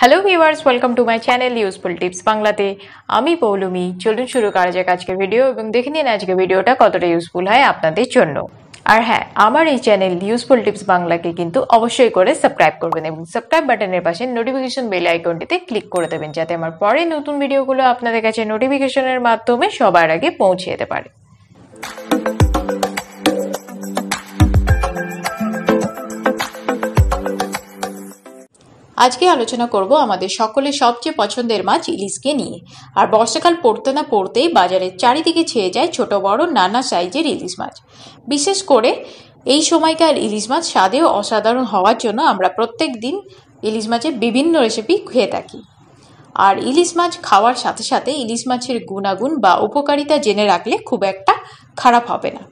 Hello viewers welcome to my channel useful tips বাংলাতে আমি পৌলমি, চলুন শুরু করা যাক আজকের ভিডিও এবং দেখে নিন আজকে ভিডিওটা কতটা ইউজফুল হয় আপনাদের জন্য। আর হ্যাঁ আমার এই চ্যানেল ইউজফুল টিপস বাংলাকে কিন্তু অবশ্যই করে সাবস্ক্রাইব করবেন এবং সাবস্ক্রাইব বাটনের পাশে নোটিফিকেশন বেল আইকনটিতে ক্লিক করে দেবেন, যাতে আমার পরে নতুন ভিডিওগুলো আপনাদের কাছে নোটিফিকেশনের মাধ্যমে সবার আগে পৌঁছে যেতে পারে। আজকে আলোচনা করব আমাদের সকলের সবচেয়ে পছন্দের মাছ ইলিশকে নিয়ে। আর বর্ষাকাল পড়তে না পড়তেই বাজারের চারিদিকে ছেয়ে যায় ছোট বড় নানা সাইজের ইলিশ মাছ। বিশেষ করে এই সময়কার ইলিশ মাছ স্বাদেও অসাধারণ হওয়ার জন্য আমরা প্রত্যেক দিন ইলিশ মাছের বিভিন্ন রেসিপি খেয়ে থাকি। আর ইলিশ মাছ খাওয়ার সাথে সাথে ইলিশ মাছের গুণাগুণ বা উপকারিতা জেনে রাখলে খুব একটা খারাপ হবে না।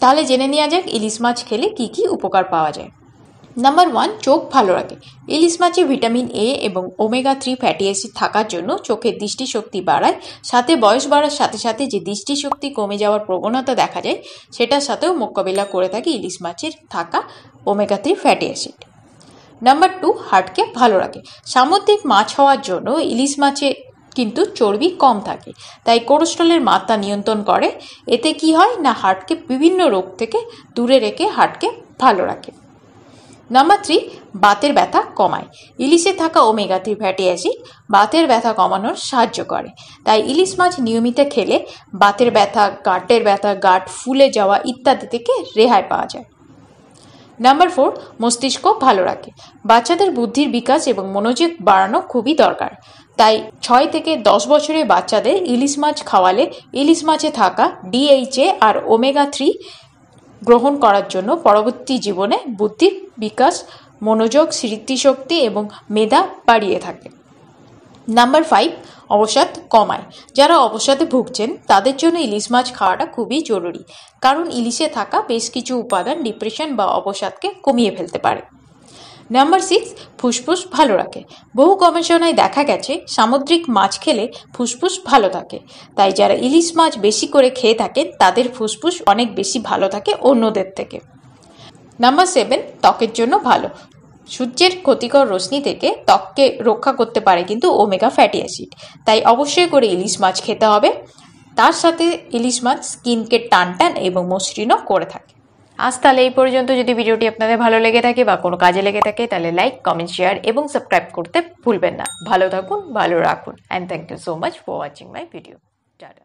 তাহলে জেনে নেওয়া যাক ইলিশ মাছ খেলে কি কি উপকার পাওয়া যায়। নাম্বার ওয়ান চোখ ভালো রাখে। ইলিশ মাছে ভিটামিন এ এবং ওমেগা থ্রি ফ্যাটি অ্যাসিড থাকার জন্য চোখের দৃষ্টিশক্তি বাড়ায়। সাথে বয়স বাড়ার সাথে সাথে যে দৃষ্টিশক্তি কমে যাওয়ার প্রবণতা দেখা যায়, সেটার সাথেও মোকাবিলা করে থাকে ইলিশ মাছের থাকা omega three fatty acid. Number two হার্টকে ভালো রাখে। সামুদ্রিক মাছ হওয়ার জন্য ইলিশ মাছে কিন্তু চর্বি কম থাকে, তাই কোলেস্ট্রলের মাত্রা নিয়ন্ত্রণ করে। এতে কি হয়? না, হার্টকে বিভিন্ন রোগ থেকে দূরে রেখে হার্টকে ভালো রাখে। নাম্বার থ্রি বাতের ব্যথা কমায়। ইলিশে থাকা ওমেগা থ্রি ফ্যাটি অ্যাসিড বাতের ব্যথা কমানোর সাহায্য করে। তাই ইলিশ মাছ নিয়মিত খেলে বাতের ব্যথা, গাঁটের ব্যথা, গাঁট ফুলে যাওয়া ইত্যাদি থেকে রেহাই পাওয়া যায়। নাম্বার ফোর মস্তিষ্ক ভালো রাখে। বাচ্চাদের বুদ্ধির বিকাশ এবং মনোযোগ বাড়ানো খুবই দরকার। তাই ছয় থেকে দশ বছরের বাচ্চাদের ইলিশ মাছ খাওয়ালে ইলিশ মাছে থাকা ডিএইচএ আর ওমেগা থ্রি গ্রহণ করার জন্য পরবর্তী জীবনে বুদ্ধির বিকাশ, মনোযোগ, স্মৃতিশক্তি এবং মেধা বাড়িয়ে থাকে। নাম্বার ফাইভ, অবসাদ কমায়। যারা অবসাদে ভুগছেন, তাদের জন্য ইলিশ মাছ খাওয়াটা খুবই জরুরি। কারণ ইলিশে থাকা বেশ কিছু উপাদান ডিপ্রেশন বা অবসাদকে কমিয়ে ফেলতে পারে। নাম্বার সিক্স ফুসফুস ভালো রাখে। বহু গবেষণায় দেখা গেছে, সামুদ্রিক মাছ খেলে ফুসফুস ভালো থাকে। তাই যারা ইলিশ মাছ বেশি করে খেয়ে থাকেন তাদের ফুসফুস অনেক বেশি ভালো থাকে অন্যদের থেকে। নাম্বার সেভেন ত্বকের জন্য ভালো। সূর্যের ক্ষতিকর রশ্মি থেকে ত্বককে রক্ষা করতে পারে কিন্তু ওমেগা ফ্যাটি অ্যাসিড তাই অবশ্যই করে ইলিশ মাছ খেতে হবে। তার সাথে ইলিশ মাছ স্কিনকে টান টান এবং মসৃণও করে থাকে। আজ তাহলে এই পর্যন্ত। যদি ভিডিওটি আপনাদের ভালো লেগে থাকে বা কোনো কাজে লেগে থাকে, তাহলে লাইক কমেন্ট শেয়ার এবং সাবস্ক্রাইব করতে ভুলবেন না। ভালো থাকুন, ভালো রাখুন। And thank you so much for watching my video tata